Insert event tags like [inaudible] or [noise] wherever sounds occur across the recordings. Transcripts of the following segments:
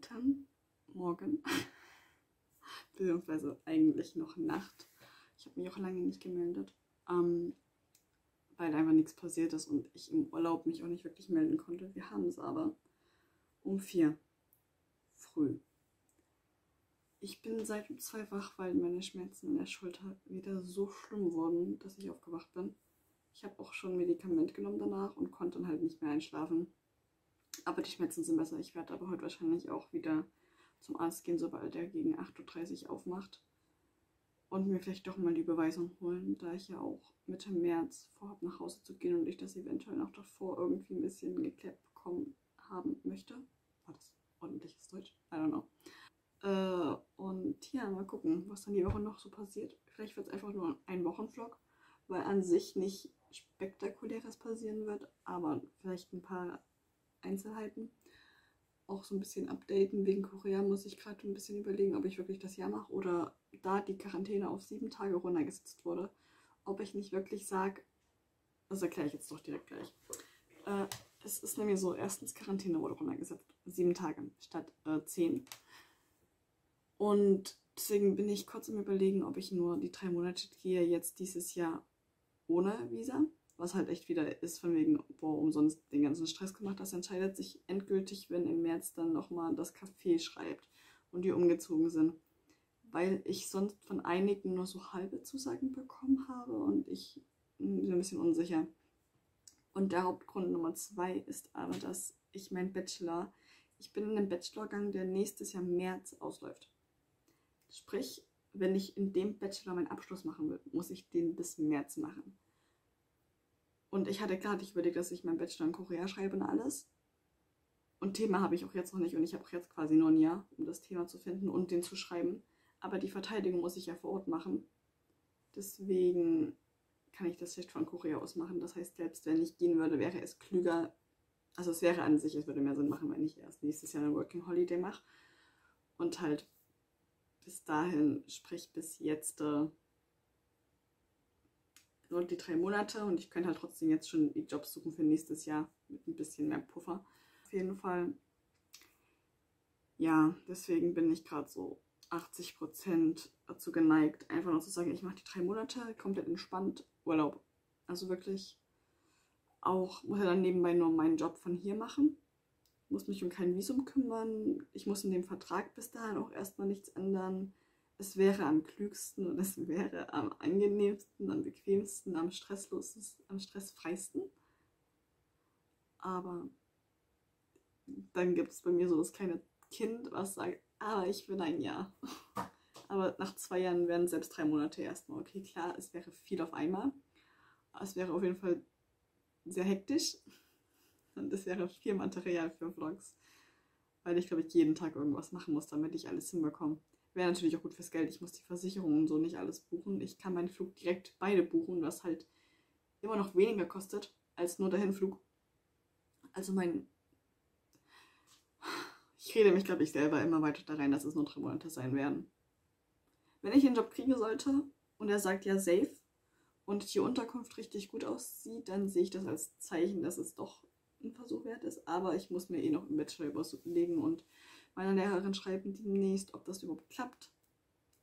Guten Morgen. [laughs] Beziehungsweise eigentlich noch Nacht. Ich habe mich auch lange nicht gemeldet, ähm, weil einfach nichts passiert ist und ich im Urlaub mich auch nicht wirklich melden konnte. Wir haben es aber um vier früh. Ich bin seit um zwei wach, weil meine Schmerzen in der Schulter wieder so schlimm wurden, dass ich aufgewacht bin. Ich habe auch schon Medikament genommen danach und konnte dann halt nicht mehr einschlafen. Aber die Schmerzen sind besser. Ich werde aber heute wahrscheinlich auch wieder zum Arzt gehen, sobald er gegen 8.30 Uhr aufmacht. Und mir vielleicht doch mal die Überweisung holen, da ich ja auch Mitte März vorhabe, nach Hause zu gehen und ich das eventuell noch davor irgendwie ein bisschen geklärt bekommen haben möchte. War das ordentliches Deutsch? I don't know. Äh, und ja, mal gucken, was dann die Woche noch so passiert. Vielleicht wird es einfach nur ein Wochenvlog, weil an sich nicht spektakuläres passieren wird, aber vielleicht ein paar Einzelheiten. Auch so ein bisschen updaten. Wegen Korea muss ich gerade ein bisschen überlegen, ob ich wirklich das Jahr mache oder da die Quarantäne auf sieben Tage runtergesetzt wurde, ob ich nicht wirklich sage, das erkläre ich jetzt doch direkt gleich. Äh, es ist nämlich so, erstens Quarantäne wurde runtergesetzt. Sieben Tage statt äh, zehn. Und deswegen bin ich kurz im Überlegen, ob ich nur die drei Monate gehe, jetzt dieses Jahr ohne Visa was halt echt wieder ist, von wegen, boah, umsonst den ganzen Stress gemacht. Das entscheidet sich endgültig, wenn im März dann nochmal das Café schreibt und die umgezogen sind. Weil ich sonst von einigen nur so halbe Zusagen bekommen habe und ich bin ein bisschen unsicher. Und der Hauptgrund Nummer zwei ist aber, dass ich mein Bachelor, ich bin in einem Bachelorgang, der nächstes Jahr März ausläuft. Sprich, wenn ich in dem Bachelor meinen Abschluss machen will, muss ich den bis März machen. Und ich hatte gerade überlegt, dass ich meinen Bachelor in Korea schreibe und alles. Und Thema habe ich auch jetzt noch nicht und ich habe auch jetzt quasi nur ein Jahr, um das Thema zu finden und den zu schreiben. Aber die Verteidigung muss ich ja vor Ort machen. Deswegen kann ich das nicht von Korea aus machen. Das heißt, selbst wenn ich gehen würde, wäre es klüger. Also es wäre an sich, es würde mehr Sinn machen, wenn ich erst nächstes Jahr eine Working Holiday mache. Und halt bis dahin, sprich bis jetzt, äh, nur die drei Monate und ich könnte halt trotzdem jetzt schon die Jobs suchen für nächstes Jahr mit ein bisschen mehr Puffer. Auf jeden Fall, ja, deswegen bin ich gerade so 80 Prozent dazu geneigt, einfach nur zu sagen, ich mache die drei Monate komplett entspannt Urlaub. Also wirklich auch, muss ja dann nebenbei nur meinen Job von hier machen. Muss mich um kein Visum kümmern. Ich muss in dem Vertrag bis dahin auch erstmal nichts ändern es wäre am klügsten und es wäre am angenehmsten, am bequemsten, am stresslosesten, am stressfreisten. Aber dann gibt es bei mir so das kleine Kind, was sagt, aber ich will ein Jahr. Aber nach zwei Jahren wären selbst drei Monate erstmal okay. Klar, es wäre viel auf einmal. Es wäre auf jeden Fall sehr hektisch. Und es wäre viel Material für Vlogs. Weil ich, glaube ich, jeden Tag irgendwas machen muss, damit ich alles hinbekomme. Wäre natürlich auch gut fürs Geld. Ich muss die Versicherung und so nicht alles buchen. Ich kann meinen Flug direkt beide buchen, was halt immer noch weniger kostet als nur der Hinflug. Also mein. Ich rede mich, glaube ich, selber immer weiter da rein, dass es nur drei Monate sein werden. Wenn ich einen Job kriegen sollte und er sagt ja safe und die Unterkunft richtig gut aussieht, dann sehe ich das als Zeichen, dass es doch ein Versuch wert ist. Aber ich muss mir eh noch im Bachelor überlegen und meiner Lehrerin schreiben demnächst, ob das überhaupt klappt.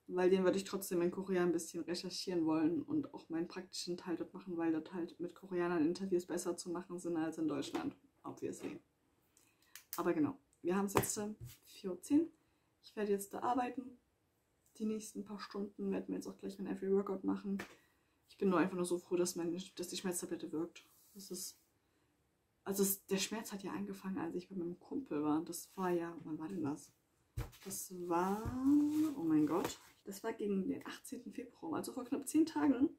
Weil den würde ich trotzdem in Korea ein bisschen recherchieren wollen und auch meinen praktischen Teil dort machen, weil dort halt mit Koreanern Interviews besser zu machen sind als in Deutschland. Obviously. Aber genau, wir haben es jetzt äh, 4.10 Uhr. Ich werde jetzt da arbeiten. Die nächsten paar Stunden werden wir jetzt auch gleich mein Every Workout machen. Ich bin nur einfach nur so froh, dass, meine, dass die Schmerztablette wirkt. Das ist also es, der Schmerz hat ja angefangen, als ich bei meinem Kumpel war. Das war ja, wann war denn das? Das war, oh mein Gott, das war gegen den 18. Februar, also vor knapp 10 Tagen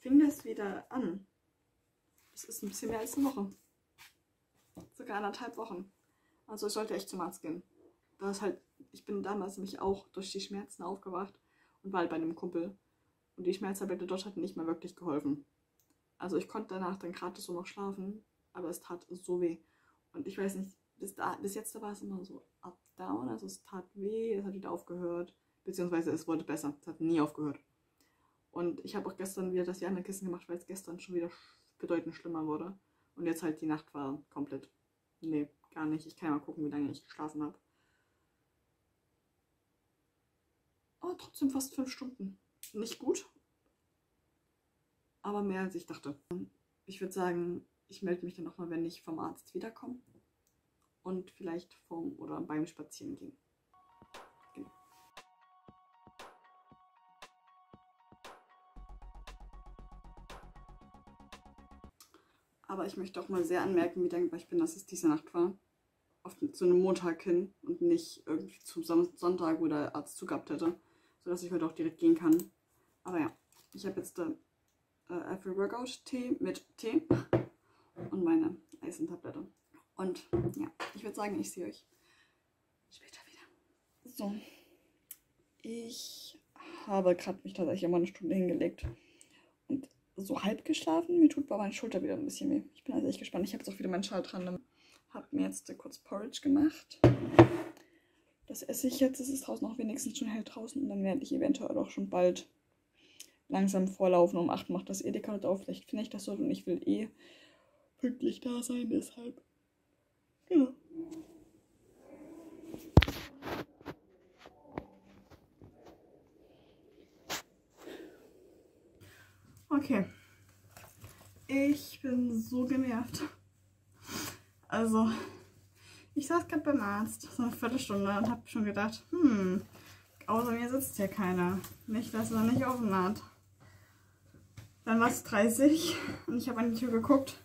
fing das wieder an. Das ist ein bisschen mehr als eine Woche. Sogar anderthalb Wochen. Also ich sollte echt zum Arzt gehen. Das halt, ich bin damals nämlich auch durch die Schmerzen aufgewacht und war halt bei einem Kumpel. Und die Schmerztablette dort hat nicht mehr wirklich geholfen. Also ich konnte danach dann gerade so noch schlafen, aber es tat so weh. Und ich weiß nicht, bis, da, bis jetzt war es immer so up, down. Also es tat weh, es hat wieder aufgehört. Beziehungsweise es wurde besser. Es hat nie aufgehört. Und ich habe auch gestern wieder das Kissen gemacht, weil es gestern schon wieder bedeutend schlimmer wurde. Und jetzt halt die Nacht war komplett, nee, gar nicht. Ich kann ja mal gucken, wie lange ich geschlafen habe. Aber trotzdem fast fünf Stunden. Nicht gut, aber mehr als ich dachte. Ich würde sagen, ich melde mich dann nochmal, wenn ich vom Arzt wiederkomme. Und vielleicht vom oder beim Spazierengehen. Genau. Aber ich möchte auch mal sehr anmerken, wie dankbar ich bin, dass es diese Nacht war. Auf zu einem Montag hin und nicht irgendwie zum Sonntag, wo der Arzt zugehabt hätte. Sodass ich heute auch direkt gehen kann. Aber ja, ich habe jetzt äh, Apple Workout Tee mit Tee und meine Eisentablette. Und ja, ich würde sagen, ich sehe euch später wieder. So, ich habe gerade mich tatsächlich immer eine Stunde hingelegt und so halb geschlafen. Mir tut aber meine Schulter wieder ein bisschen weh. Ich bin also echt gespannt. Ich habe jetzt auch wieder meinen Schal dran. Habe mir jetzt kurz Porridge gemacht. Das esse ich jetzt. Es ist draußen auch wenigstens schon hell draußen und dann werde ich eventuell auch schon bald langsam vorlaufen. Um 8 macht das Edeka nicht auf. Vielleicht finde ich das so und ich will eh pünktlich da sein, deshalb. Genau. Okay. Ich bin so genervt. Also, ich saß gerade beim Arzt, so eine Viertelstunde, und habe schon gedacht, hm, außer mir sitzt hier keiner. Nicht, dass er nicht offen hat. Dann war es 30 und ich habe an die Tür geguckt.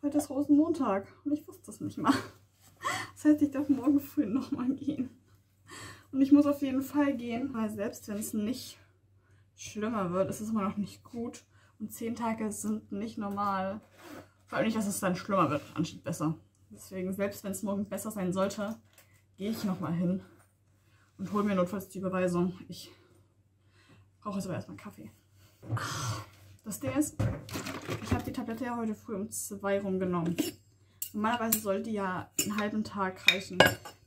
Heute ist Rosenmontag und ich wusste es nicht mal. Das heißt, ich darf morgen früh nochmal gehen. Und ich muss auf jeden Fall gehen, weil selbst wenn es nicht schlimmer wird, ist es immer noch nicht gut. Und 10 Tage sind nicht normal. Vor allem nicht, dass es dann schlimmer wird, anstatt besser. Deswegen, selbst wenn es morgen besser sein sollte, gehe ich nochmal hin und hole mir notfalls die Überweisung. Ich brauche jetzt aber erstmal Kaffee. Das Ding ist, ich habe die Tablette ja heute früh um zwei rumgenommen. Normalerweise sollte die ja einen halben Tag reichen.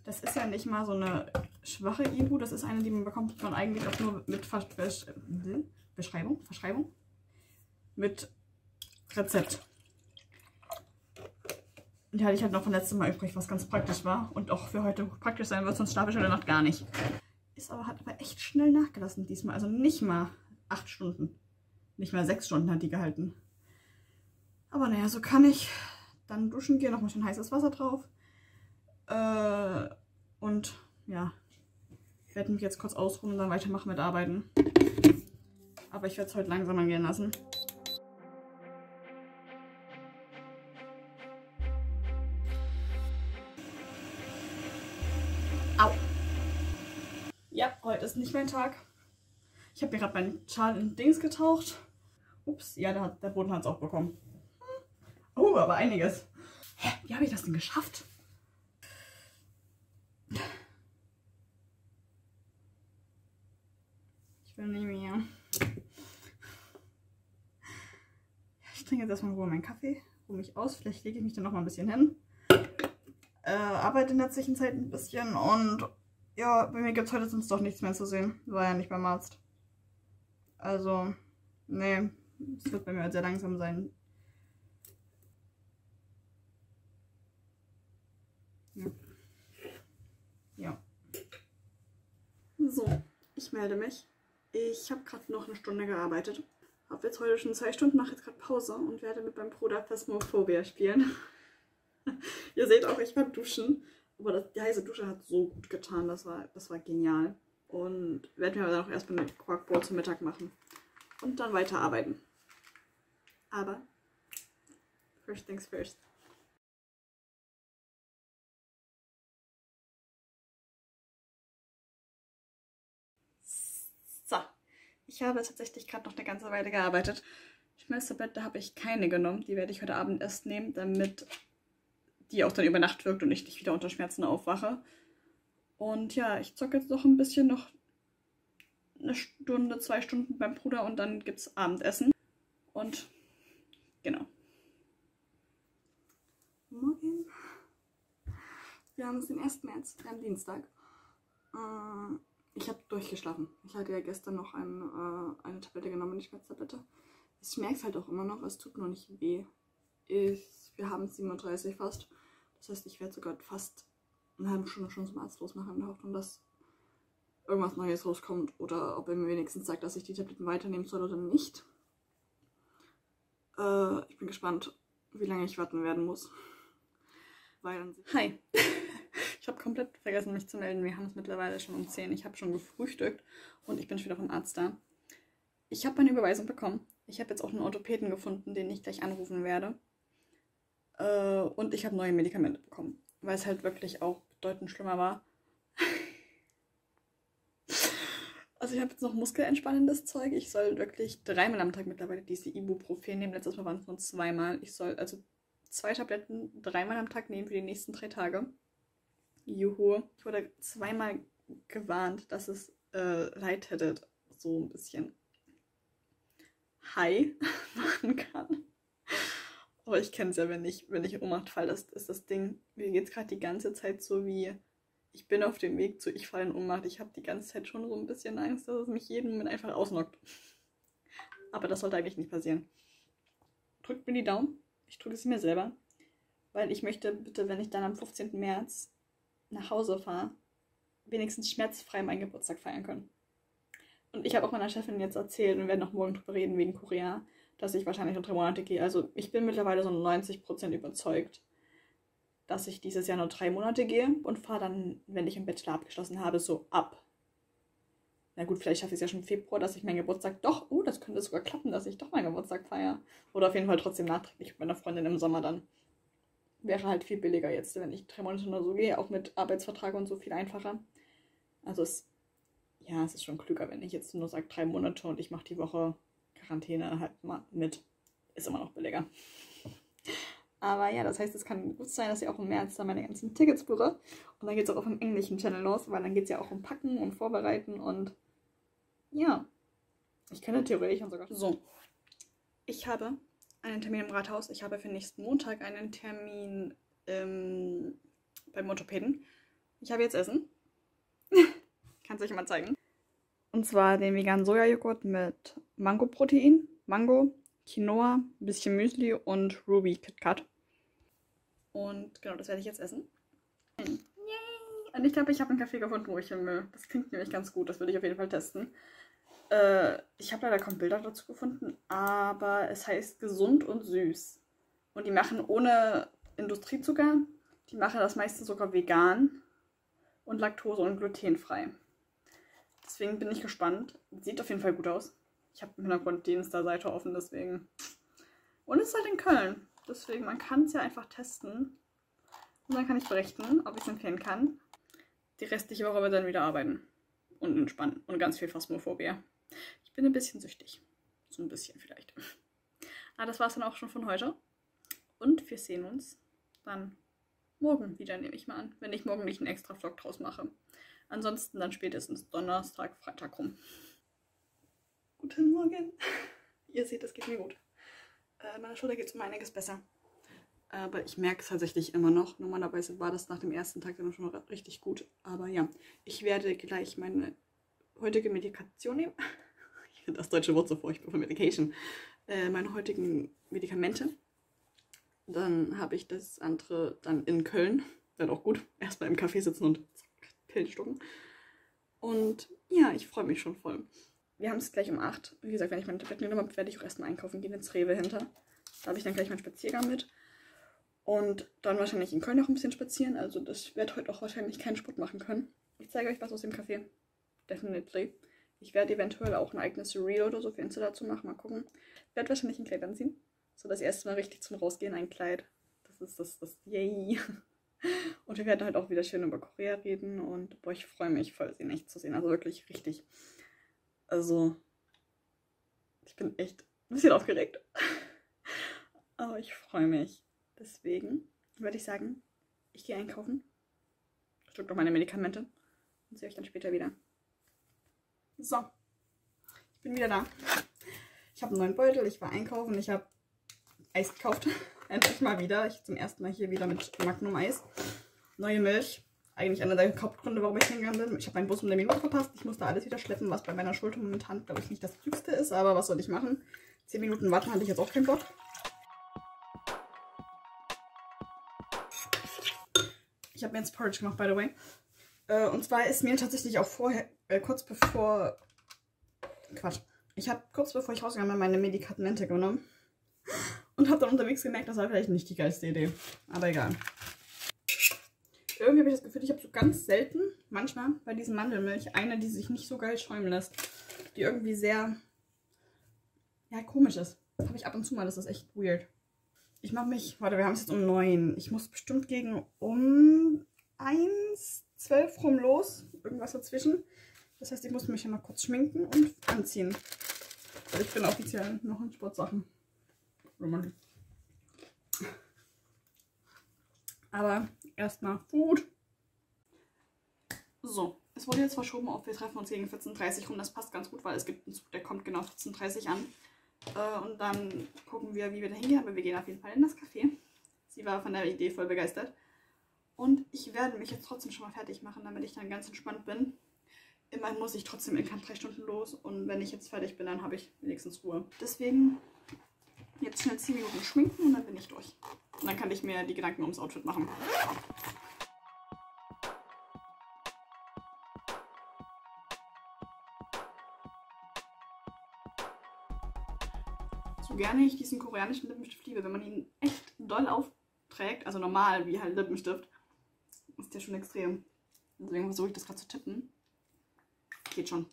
Das ist ja nicht mal so eine schwache Ibu. Das ist eine, die man bekommt man eigentlich auch nur mit Versch Versch Beschreibung, Verschreibung. Mit Rezept. Und die hatte ich halt noch vom letzten Mal übrig, was ganz praktisch war. Und auch für heute praktisch sein wird, sonst schlafe ich heute Nacht gar nicht. Ist aber, hat aber echt schnell nachgelassen diesmal. Also nicht mal acht Stunden. Nicht mal sechs Stunden hat die gehalten. Aber naja, so kann ich dann duschen gehen, noch ein bisschen heißes Wasser drauf. Äh, und ja, ich werde mich jetzt kurz ausruhen und dann weitermachen mit Arbeiten. Aber ich werde es heute langsamer gehen lassen. Au. Ja, heute ist nicht mein Tag. Ich habe mir gerade meinen Schal in Dings getaucht. Ups, ja, der, der Boden hat es auch bekommen. Oh, aber einiges. Hä, wie habe ich das denn geschafft? Ich will nicht mehr. Ich trinke jetzt erstmal in meinen Kaffee, ruhe mich aus. Vielleicht lege ich mich dann noch mal ein bisschen hin. Äh, arbeite in der Zwischenzeit ein bisschen und ja, bei mir gibt es heute sonst doch nichts mehr zu sehen. War ja nicht beim Arzt. Also, nee, es wird bei mir sehr langsam sein. Ja. ja. So, ich melde mich. Ich habe gerade noch eine Stunde gearbeitet. Habe jetzt heute schon zwei Stunden, mache jetzt gerade Pause und werde mit meinem Bruder Phasmophobia spielen. [laughs] Ihr seht auch, ich war duschen. Aber das, die heiße Dusche hat so gut getan. Das war, das war genial. Und werde mir aber dann auch erstmal eine Quarkbrot zum Mittag machen. Und dann weiterarbeiten. Aber first things first. So, ich habe tatsächlich gerade noch eine ganze Weile gearbeitet. Schmelztablette habe ich keine genommen. Die werde ich heute Abend erst nehmen, damit die auch dann über Nacht wirkt und ich nicht wieder unter Schmerzen aufwache. Und ja, ich zocke jetzt noch ein bisschen, noch eine Stunde, zwei Stunden beim Bruder und dann gibt es Abendessen. Und genau. Morgen. Wir haben es den 1. März, am Dienstag. Äh, ich habe durchgeschlafen. Ich hatte ja gestern noch ein, äh, eine Tablette genommen, nicht Schmerztablette. Ich merke es halt auch immer noch, es tut nur nicht weh. Ich, wir haben 37 fast. Das heißt, ich werde sogar fast eine halbe Stunde schon zum Arzt losmachen, in der Hoffnung, dass irgendwas Neues rauskommt oder ob er mir wenigstens sagt, dass ich die Tabletten weiternehmen soll oder nicht. Äh, ich bin gespannt, wie lange ich warten werden muss. Hi. [laughs] Ich habe komplett vergessen, mich zu melden. Wir haben es mittlerweile schon um 10. Ich habe schon gefrühstückt und ich bin schon wieder vom Arzt da. Ich habe meine Überweisung bekommen. Ich habe jetzt auch einen Orthopäden gefunden, den ich gleich anrufen werde. Äh, und ich habe neue Medikamente bekommen, weil es halt wirklich auch bedeutend schlimmer war. Also ich habe jetzt noch muskelentspannendes Zeug. Ich soll wirklich dreimal am Tag mittlerweile diese Ibuprofen nehmen. Letztes Mal waren es nur zweimal. Ich soll also zwei Tabletten dreimal am Tag nehmen für die nächsten drei Tage. Juhu. Ich wurde zweimal gewarnt, dass es äh, lightheaded so ein bisschen high [laughs] machen kann. Aber ich kenne es ja, wenn ich, wenn ich in Ohnmacht falle, das ist das Ding. Mir geht es gerade die ganze Zeit so wie, ich bin auf dem Weg zu ich falle in Ohnmacht. Ich habe die ganze Zeit schon so ein bisschen Angst, dass es mich jeden Moment einfach ausnockt. Aber das sollte eigentlich nicht passieren. Drückt mir die Daumen. Ich drücke sie mir selber. Weil ich möchte bitte, wenn ich dann am 15. März nach Hause fahre, wenigstens schmerzfrei meinen Geburtstag feiern können. Und ich habe auch meiner Chefin jetzt erzählt und wir werden noch morgen drüber reden wegen Korea, dass ich wahrscheinlich nur drei Monate gehe. Also ich bin mittlerweile so 90% überzeugt, dass ich dieses Jahr nur drei Monate gehe und fahre dann, wenn ich im Bachelor abgeschlossen habe, so ab. Na gut, vielleicht schaffe ich es ja schon im Februar, dass ich meinen Geburtstag doch, oh, das könnte sogar klappen, dass ich doch meinen Geburtstag feiere. Oder auf jeden Fall trotzdem nachträglich mit meiner Freundin im Sommer dann wäre halt viel billiger jetzt, wenn ich drei Monate nur so gehe, auch mit Arbeitsvertrag und so viel einfacher. Also es, ja, es ist schon klüger, wenn ich jetzt nur sage drei Monate und ich mache die Woche Quarantäne halt mal mit. Ist immer noch billiger. Aber ja, das heißt, es kann gut sein, dass ich auch im März dann meine ganzen Tickets buche. Und dann geht es auch auf dem englischen Channel los, weil dann geht es ja auch um Packen und Vorbereiten und ja. Ich könnte theoretisch und sogar. So. Ich habe einen Termin im Rathaus. Ich habe für nächsten Montag einen Termin ähm, beim Orthopäden. Ich habe jetzt Essen. [laughs] Kann es euch mal zeigen. Und zwar den veganen Sojajoghurt mit Mango-Protein, Mango, Quinoa, ein bisschen Müsli und Ruby KitKat. Und genau, das werde ich jetzt essen. Yay! Und ich glaube, ich habe einen Kaffee gefunden, wo ich hin will. Das klingt nämlich ganz gut. Das würde ich auf jeden Fall testen. Äh, ich habe leider kaum Bilder dazu gefunden, aber es heißt gesund und süß. Und die machen ohne Industriezucker. Die machen das meiste sogar vegan und laktose- und glutenfrei. Deswegen bin ich gespannt. Sieht auf jeden Fall gut aus. Ich habe im Hintergrund die Insta-Seite offen, deswegen. Und es ist halt in Köln. Deswegen, man kann es ja einfach testen. Und dann kann ich berichten, ob ich es empfehlen kann. Die restliche Woche wird dann wieder arbeiten. Und entspannen. Und ganz viel Phasmophobie. Ich bin ein bisschen süchtig. So ein bisschen vielleicht. Aber [laughs] das war es dann auch schon von heute. Und wir sehen uns dann morgen wieder, nehme ich mal an. Wenn ich morgen nicht einen extra Vlog draus mache. Ansonsten dann spätestens Donnerstag, Freitag rum. Guten Morgen. [laughs] Ihr seht, es geht mir gut. Äh, meiner Schulter geht es um einiges besser. Aber ich merke es tatsächlich immer noch. Normalerweise war das nach dem ersten Tag dann schon richtig gut. Aber ja, ich werde gleich meine heutige Medikation nehmen. [laughs] Das deutsche Wort so furchtbar für Medication. Äh, meine heutigen Medikamente. Dann habe ich das andere dann in Köln. Wäre auch gut. Erstmal im Café sitzen und Pillen stucken. Und ja, ich freue mich schon voll. Wir haben es gleich um 8. Wie gesagt, wenn ich meine Tabletten genommen habe, werde ich auch erstmal einkaufen gehen ins Rewe hinter. Da habe ich dann gleich meinen Spaziergang mit. Und dann wahrscheinlich in Köln noch ein bisschen spazieren. Also das wird heute auch wahrscheinlich keinen Sport machen können. Ich zeige euch was aus dem Café. Definitely. Ich werde eventuell auch ein eigenes Reel oder so für Insta dazu machen. Mal gucken. Ich werde wahrscheinlich ein Kleid anziehen. So das erste Mal richtig zum Rausgehen ein Kleid. Das ist das, das, yay. [laughs] Und wir werden halt auch wieder schön über Korea reden. Und boah, ich freue mich voll, sie nicht zu sehen. Also wirklich richtig. Also, ich bin echt ein bisschen aufgeregt. [laughs] Aber ich freue mich. Deswegen würde ich sagen, ich gehe einkaufen. Drücke noch meine Medikamente und sehe euch dann später wieder. So, ich bin wieder da. Ich habe einen neuen Beutel, ich war einkaufen, ich habe Eis gekauft. [laughs] Endlich mal wieder. Ich zum ersten Mal hier wieder mit Magnum Eis. Neue Milch. Eigentlich einer der Hauptgründe, warum ich hingegangen bin. Ich habe meinen Bus um eine Minute verpasst. Ich musste alles wieder schleppen, was bei meiner Schulter momentan, glaube ich, nicht das Klügste ist. Aber was soll ich machen? Zehn Minuten warten hatte ich jetzt auch keinen Bock. Ich habe mir jetzt Porridge gemacht, by the way. Äh, und zwar ist mir tatsächlich auch vorher, äh, kurz bevor. Quatsch. Ich habe kurz bevor ich rausgegangen bin, meine Medikamente genommen. Und habe dann unterwegs gemerkt, das war vielleicht nicht die geilste Idee. Aber egal. Irgendwie habe ich das Gefühl, ich habe so ganz selten, manchmal bei diesen Mandelmilch, eine, die sich nicht so geil schäumen lässt. Die irgendwie sehr, ja, komisch ist. Habe ich ab und zu mal, das ist echt weird. Ich mache mich, warte, wir haben es jetzt um 9. Ich muss bestimmt gegen um 1, 12 rum los. Irgendwas dazwischen. Das heißt, ich muss mich ja mal kurz schminken und anziehen. Weil ich bin offiziell noch in Sportsachen. Aber erstmal Food. So, es wurde jetzt verschoben auf wir treffen uns gegen 14.30 Uhr rum. Das passt ganz gut, weil es gibt einen Zug, der kommt genau 14.30 Uhr an. Äh, und dann gucken wir, wie wir da hingehen. Aber wir gehen auf jeden Fall in das Café. Sie war von der Idee voll begeistert. Und ich werde mich jetzt trotzdem schon mal fertig machen, damit ich dann ganz entspannt bin. Immerhin muss ich trotzdem in knapp drei Stunden los. Und wenn ich jetzt fertig bin, dann habe ich wenigstens Ruhe. Deswegen jetzt schnell 10 Minuten schminken und dann bin ich durch. Und dann kann ich mir die Gedanken ums Outfit machen. So gerne ich diesen koreanischen Lippenstift liebe, wenn man ihn echt doll aufträgt, also normal wie halt Lippenstift, ist der schon extrem. Deswegen versuche ich das gerade zu tippen. Geht schon.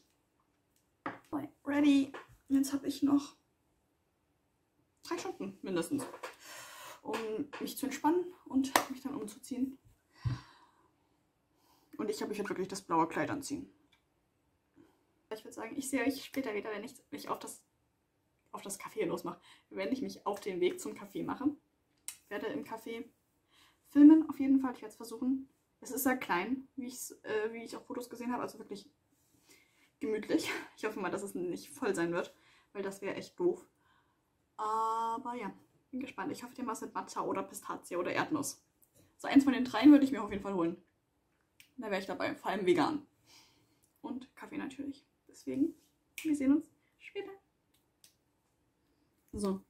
Ready. Jetzt habe ich noch drei Stunden mindestens, um mich zu entspannen und mich dann umzuziehen. Und ich habe mich jetzt wirklich das blaue Kleid anziehen. Ich würde sagen, ich sehe euch später wieder, wenn ich mich auf das, auf das Café losmache. Wenn ich mich auf den Weg zum Café mache. Werde im Café filmen, auf jeden Fall. Ich werde es versuchen. Es ist sehr klein, wie, äh, wie ich auf Fotos gesehen habe. Also wirklich gemütlich. Ich hoffe mal, dass es nicht voll sein wird, weil das wäre echt doof. Aber ja, bin gespannt. Ich hoffe, dir was mit Matcha oder Pistazie oder Erdnuss. So eins von den dreien würde ich mir auf jeden Fall holen. Da wäre ich dabei, vor allem vegan. Und Kaffee natürlich. Deswegen, wir sehen uns später. So,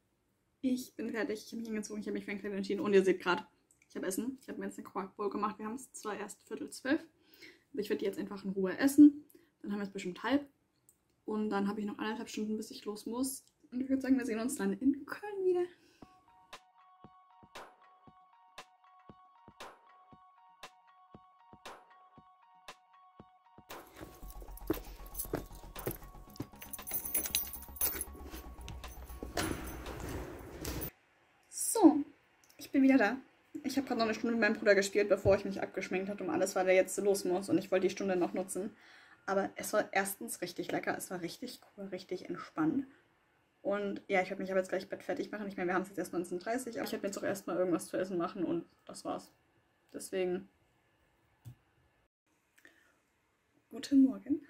ich bin fertig. Ich habe mich angezogen, ich habe mich für ein Kleid entschieden. Und ihr seht gerade, ich habe Essen. Ich habe mir jetzt eine Quark Bowl gemacht. Wir haben es zwar erst Viertel zwölf, aber ich werde die jetzt einfach in Ruhe essen. Dann haben wir es bestimmt halb. Und dann habe ich noch anderthalb Stunden, bis ich los muss. Und ich würde sagen, wir sehen uns dann in Köln wieder. So, ich bin wieder da. Ich habe gerade noch eine Stunde mit meinem Bruder gespielt, bevor ich mich abgeschminkt habe und alles, weil er jetzt los muss und ich wollte die Stunde noch nutzen. Aber es war erstens richtig lecker, es war richtig cool, richtig entspannt. Und ja, ich werde mich aber jetzt gleich Bett fertig machen. Ich meine, wir haben es jetzt erst 19.30 Uhr, aber ich werde jetzt auch erstmal irgendwas zu essen machen und das war's. Deswegen. Guten Morgen.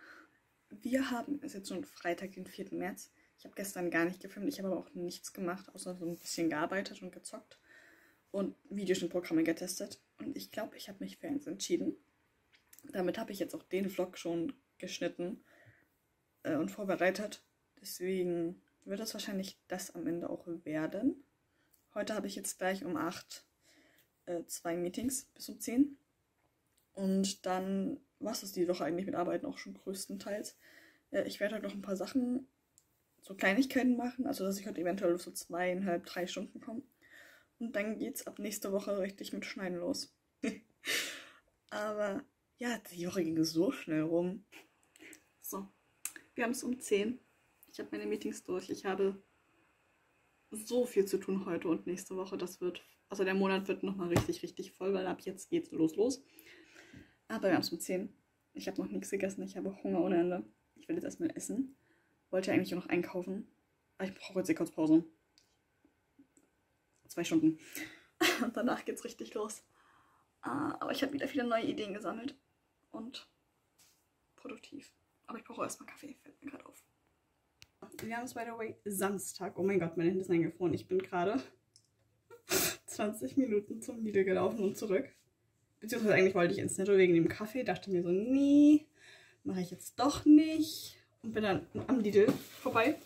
Wir haben, es jetzt schon Freitag, den 4. März. Ich habe gestern gar nicht gefilmt, ich habe aber auch nichts gemacht, außer so ein bisschen gearbeitet und gezockt und Videoschnittprogramme getestet. Und ich glaube, ich habe mich für eins entschieden. Damit habe ich jetzt auch den Vlog schon geschnitten äh, und vorbereitet. Deswegen wird es wahrscheinlich das am Ende auch werden. Heute habe ich jetzt gleich um 8 äh, zwei Meetings bis um 10. Und dann war es die Woche eigentlich mit Arbeiten auch schon größtenteils. Äh, ich werde heute noch ein paar Sachen, so Kleinigkeiten machen, also dass ich heute eventuell so zweieinhalb, drei Stunden komme. Und dann geht es ab nächste Woche richtig mit Schneiden los. [laughs] Aber ja, die Woche ging so schnell rum. So, wir haben es um 10. Ich habe meine Meetings durch. Ich habe so viel zu tun heute und nächste Woche. Das wird, also der Monat wird nochmal richtig, richtig voll, weil ab jetzt geht's los, los. Aber wir haben es um 10. Ich habe noch nichts gegessen. Ich habe Hunger ohne Ende. Ich will jetzt erstmal essen. Wollte eigentlich noch einkaufen. Aber ich brauche jetzt eine kurz Pause. Zwei Stunden. Und [laughs] danach geht's richtig los. Ah, aber ich habe wieder viele neue Ideen gesammelt. Und produktiv. Aber ich brauche erstmal Kaffee, fällt mir gerade auf. Wir haben es, by the way, Samstag. Oh mein Gott, meine Hände sind eingefroren. Ich bin gerade [laughs] 20 Minuten zum Lidl gelaufen und zurück. Beziehungsweise eigentlich wollte ich ins Netto wegen dem Kaffee. Dachte mir so, nee, mache ich jetzt doch nicht. Und bin dann am Lidl vorbei.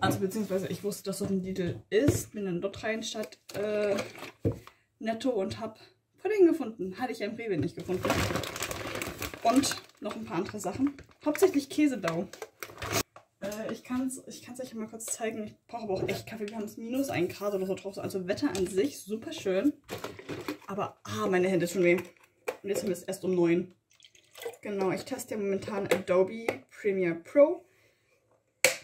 Also beziehungsweise ich wusste, dass dort ein Lidl ist. Bin dann dort rein statt äh, Netto und habe Pudding gefunden. Hatte ich im Rewe nicht gefunden. Und noch ein paar andere Sachen. Hauptsächlich Käsedau. Ich kann es ich kann's euch mal kurz zeigen. Ich brauche aber auch echt Kaffee. Wir haben es minus ein Grad oder so drauf. Also Wetter an sich super schön. Aber, ah, meine Hände schon weh. Und jetzt haben wir es erst um 9. Genau, ich teste ja momentan Adobe Premiere Pro.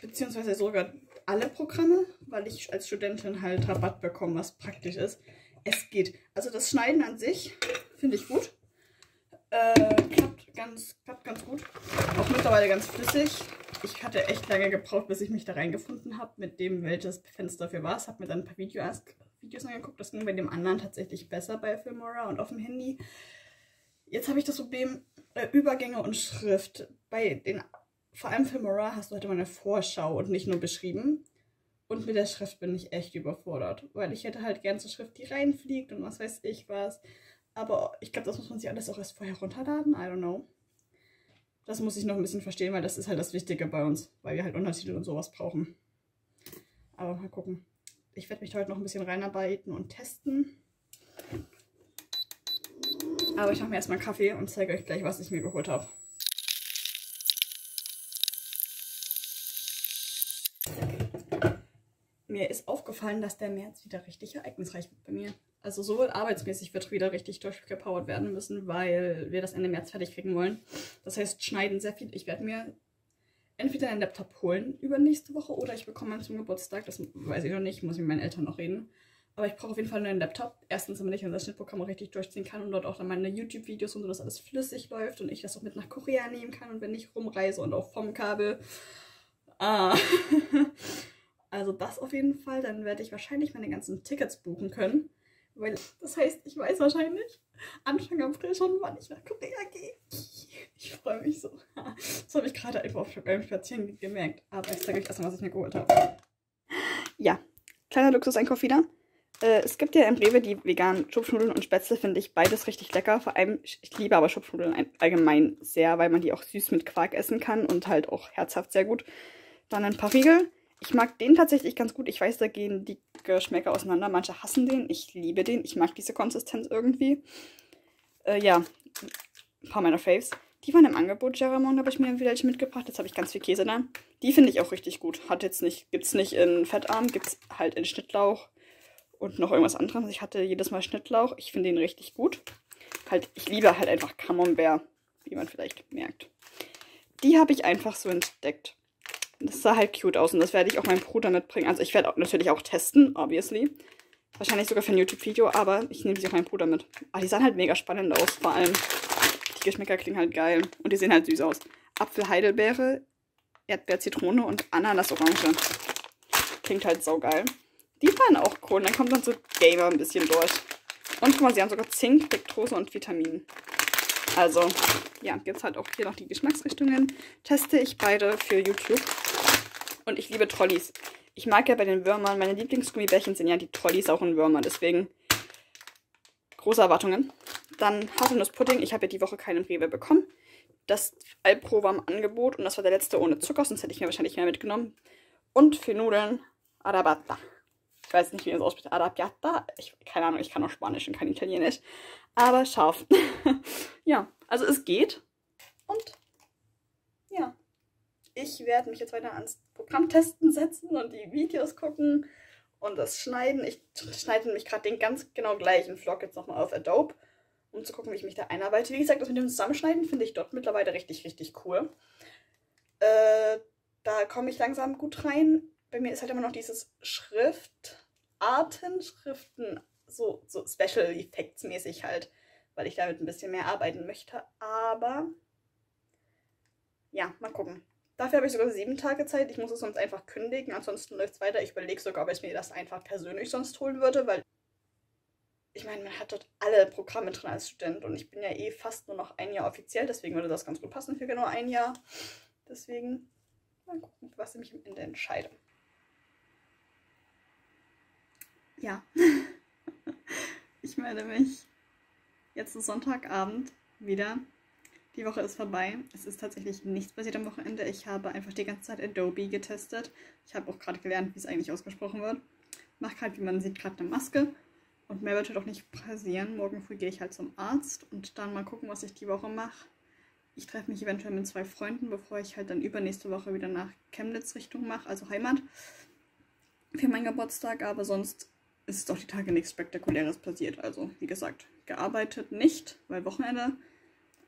Beziehungsweise sogar alle Programme, weil ich als Studentin halt Rabatt bekomme, was praktisch ist. Es geht. Also das Schneiden an sich finde ich gut. Äh, klappt, ganz, klappt ganz gut. Auch mittlerweile ganz flüssig. Ich hatte echt lange gebraucht, bis ich mich da reingefunden habe, mit dem, welches Fenster für was. Habe mir dann ein paar Videos, Videos angeguckt. Das ging bei dem anderen tatsächlich besser bei Filmora und auf dem Handy. Jetzt habe ich das Problem äh, Übergänge und Schrift. Bei den, vor allem Filmora hast du heute mal eine Vorschau und nicht nur beschrieben. Und mit der Schrift bin ich echt überfordert, weil ich hätte halt gern so Schrift, die reinfliegt und was weiß ich was. Aber ich glaube, das muss man sich alles auch erst vorher runterladen. I don't know. Das muss ich noch ein bisschen verstehen, weil das ist halt das Wichtige bei uns, weil wir halt Untertitel und sowas brauchen. Aber mal gucken. Ich werde mich heute noch ein bisschen reinarbeiten und testen. Aber ich mache mir erstmal einen Kaffee und zeige euch gleich, was ich mir geholt habe. Mir ist aufgefallen, dass der März wieder richtig ereignisreich wird bei mir. Also sowohl arbeitsmäßig wird wieder richtig durchgepowert werden müssen, weil wir das Ende März fertig kriegen wollen. Das heißt, schneiden sehr viel. Ich werde mir entweder einen Laptop holen über nächste Woche oder ich bekomme einen zum Geburtstag. Das weiß ich noch nicht, muss ich mit meinen Eltern noch reden. Aber ich brauche auf jeden Fall einen Laptop. Erstens, damit ich das Schnittprogramm auch richtig durchziehen kann und dort auch dann meine YouTube-Videos und so, dass alles flüssig läuft und ich das auch mit nach Korea nehmen kann und wenn ich rumreise und auch vom Kabel. Ah. [laughs] also das auf jeden Fall. Dann werde ich wahrscheinlich meine ganzen Tickets buchen können. Weil das heißt, ich weiß wahrscheinlich Anfang April schon, wann ich nach Korea gehe. Ich freue mich so. Das habe ich gerade einfach auf beim Spazieren gemerkt. Aber ich zeige euch erstmal, was ich mir geholt habe. Ja, kleiner Luxuseinkauf wieder. Äh, es gibt ja im Rewe die veganen Schupfnudeln und Spätzle, finde ich beides richtig lecker. Vor allem, ich liebe aber Schupfnudeln allgemein sehr, weil man die auch süß mit Quark essen kann und halt auch herzhaft sehr gut. Dann ein paar Riegel. Ich mag den tatsächlich ganz gut. Ich weiß, da gehen die Geschmäcker auseinander. Manche hassen den. Ich liebe den. Ich mag diese Konsistenz irgendwie. Äh, ja, ein paar meiner Faves. Die waren im Angebot, Jeramon, habe ich mir wieder mitgebracht. Jetzt habe ich ganz viel Käse da. Die finde ich auch richtig gut. Hat jetzt nicht, gibt's nicht in Fettarm, gibt's halt in Schnittlauch und noch irgendwas anderes. Ich hatte jedes Mal Schnittlauch. Ich finde den richtig gut. Halt, ich liebe halt einfach Camembert, wie man vielleicht merkt. Die habe ich einfach so entdeckt. Das sah halt cute aus und das werde ich auch meinem Bruder mitbringen. Also ich werde natürlich auch testen, obviously. Wahrscheinlich sogar für ein YouTube-Video, aber ich nehme sie auch meinem Bruder mit. Aber die sahen halt mega spannend aus, vor allem. Die Geschmäcker klingen halt geil und die sehen halt süß aus. Apfel, Heidelbeere, Erdbeer, Zitrone und Ananas-Orange. Klingt halt saugeil. Die waren auch cool. Und dann kommt dann so Gamer ein bisschen durch. Und guck mal, sie haben sogar Zink, Lektrose und Vitamin. Also, ja, jetzt halt auch hier noch die Geschmacksrichtungen. Teste ich beide für YouTube. Und ich liebe Trolleys. Ich mag ja bei den Würmern, meine Lieblingsgummibärchen sind ja die Trolleys auch in Würmern. Deswegen große Erwartungen. Dann Haselnusspudding. Ich habe ja die Woche keinen Rewe bekommen. Das Alpro war im Angebot und das war der letzte ohne Zucker, sonst hätte ich mir wahrscheinlich mehr mitgenommen. Und für Nudeln Arabata. Ich weiß nicht, wie das ausspricht. Arabiata. Ich, keine Ahnung, ich kann auch Spanisch und kein Italienisch. Aber scharf. [laughs] ja, also es geht. Und ich werde mich jetzt weiter ans Programmtesten setzen und die Videos gucken und das Schneiden. Ich schneide nämlich gerade den ganz genau gleichen Vlog jetzt nochmal auf Adobe, um zu gucken, wie ich mich da einarbeite. Wie gesagt, das mit dem Zusammenschneiden finde ich dort mittlerweile richtig, richtig cool. Äh, da komme ich langsam gut rein. Bei mir ist halt immer noch dieses Schriftarten, Schriften, so, so Special Effects mäßig halt, weil ich damit ein bisschen mehr arbeiten möchte. Aber ja, mal gucken. Dafür habe ich sogar sieben Tage Zeit. Ich muss es sonst einfach kündigen. Ansonsten läuft es weiter. Ich überlege sogar, ob ich mir das einfach persönlich sonst holen würde, weil ich meine, man hat dort alle Programme drin als Student und ich bin ja eh fast nur noch ein Jahr offiziell. Deswegen würde das ganz gut passen für genau ein Jahr. Deswegen mal gucken, was ich mich am Ende entscheide. Ja, [laughs] ich melde mich jetzt Sonntagabend wieder die Woche ist vorbei. Es ist tatsächlich nichts passiert am Wochenende. Ich habe einfach die ganze Zeit Adobe getestet. Ich habe auch gerade gelernt, wie es eigentlich ausgesprochen wird. Mache halt, wie man sieht, gerade eine Maske. Und mehr wird halt auch nicht passieren. Morgen früh gehe ich halt zum Arzt und dann mal gucken, was ich die Woche mache. Ich treffe mich eventuell mit zwei Freunden, bevor ich halt dann übernächste Woche wieder nach Chemnitz Richtung mache, also Heimat, für meinen Geburtstag. Aber sonst ist doch die Tage nichts Spektakuläres passiert. Also, wie gesagt, gearbeitet nicht, weil Wochenende.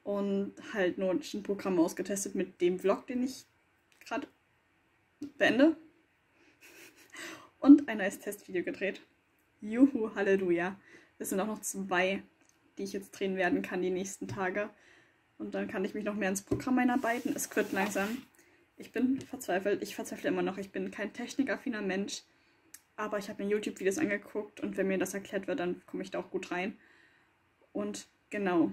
Und halt nur ein Programm ausgetestet mit dem Vlog, den ich gerade beende. Und ein neues Testvideo gedreht. Juhu, Halleluja. Es sind auch noch zwei, die ich jetzt drehen werden kann die nächsten Tage. Und dann kann ich mich noch mehr ins Programm einarbeiten. Es wird langsam. Ich bin verzweifelt. Ich verzweifle immer noch. Ich bin kein technikaffiner Mensch. Aber ich habe mir YouTube-Videos angeguckt und wenn mir das erklärt wird, dann komme ich da auch gut rein. Und genau.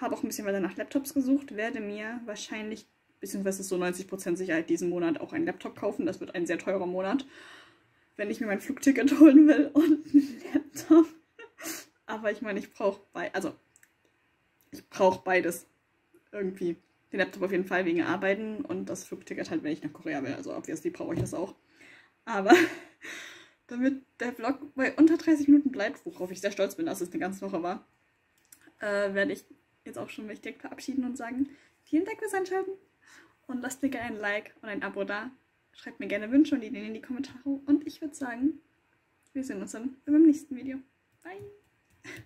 Habe auch ein bisschen weiter nach Laptops gesucht. Werde mir wahrscheinlich, beziehungsweise so 90% Sicherheit diesen Monat auch einen Laptop kaufen. Das wird ein sehr teurer Monat. Wenn ich mir mein Flugticket [laughs] holen will und einen Laptop. Aber ich meine, ich brauche beides. Also, ich brauche beides irgendwie den Laptop auf jeden Fall wegen Arbeiten und das Flugticket halt, wenn ich nach Korea will. Also obviously brauche ich das auch. Aber [laughs] damit der Vlog bei unter 30 Minuten bleibt, worauf ich sehr stolz bin, dass es eine ganze Woche war, äh, werde ich jetzt auch schon richtig verabschieden und sagen, vielen Dank fürs Einschalten und lasst mir gerne ein Like und ein Abo da. Schreibt mir gerne Wünsche und Ideen in die Kommentare und ich würde sagen, wir sehen uns dann beim nächsten Video. Bye!